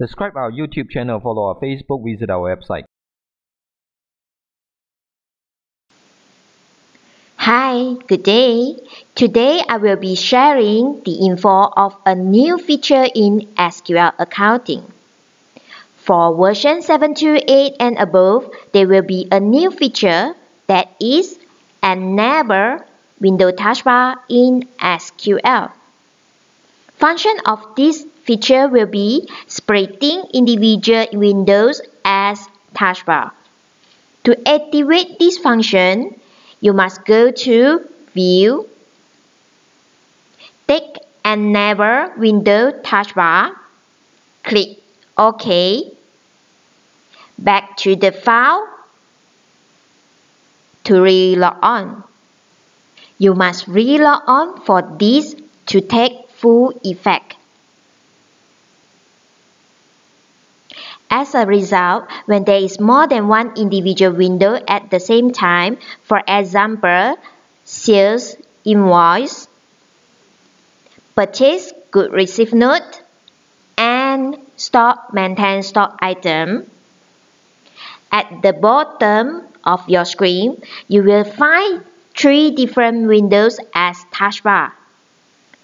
Subscribe our YouTube channel, follow our Facebook, visit our website. Hi, good day. Today I will be sharing the info of a new feature in SQL accounting. For version 728 and above, there will be a new feature that is Enable Window Taskbar in SQL. Function of this feature will be splitting individual windows as taskbar. To activate this function, you must go to View, Take Enable Window Taskbar, click OK, back to the file to re-log on. You must re-log on for this to take full effect. As a result, when there is more than one individual window at the same time, for example, sales invoice, purchase good receive note, and stock maintain stock item, at the bottom of your screen, you will find three different windows as taskbar.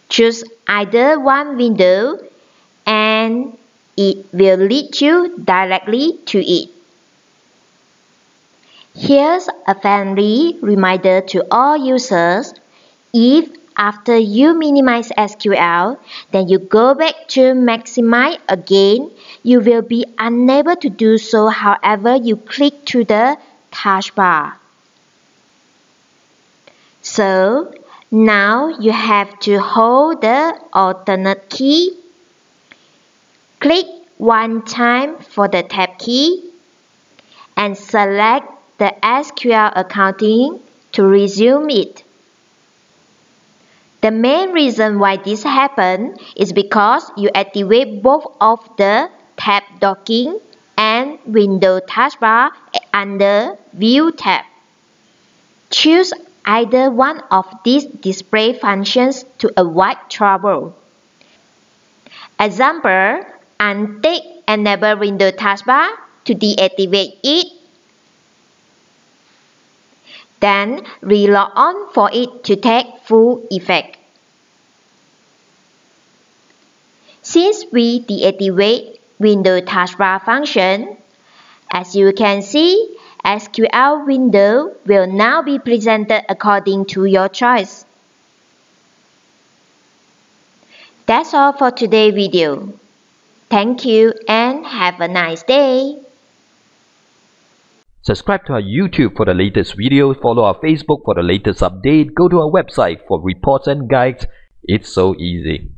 Choose either one window and it will lead you directly to it. Here's a friendly reminder to all users. If after you minimize SQL, then you go back to maximize again, you will be unable to do so however you click to the taskbar. So, now you have to hold the alternate key Click one time for the tab key and select the SQL accounting to resume it. The main reason why this happens is because you activate both of the tab docking and window taskbar under View tab. Choose either one of these display functions to avoid trouble. Example, untick Enable Window taskbar to deactivate it. Then relog on for it to take full effect. Since we deactivate Window taskbar function, as you can see, SQL window will now be presented according to your choice. That's all for today's video. Thank you and have a nice day. Subscribe to our YouTube for the latest videos, follow our Facebook for the latest update, go to our website for reports and guides. It's so easy.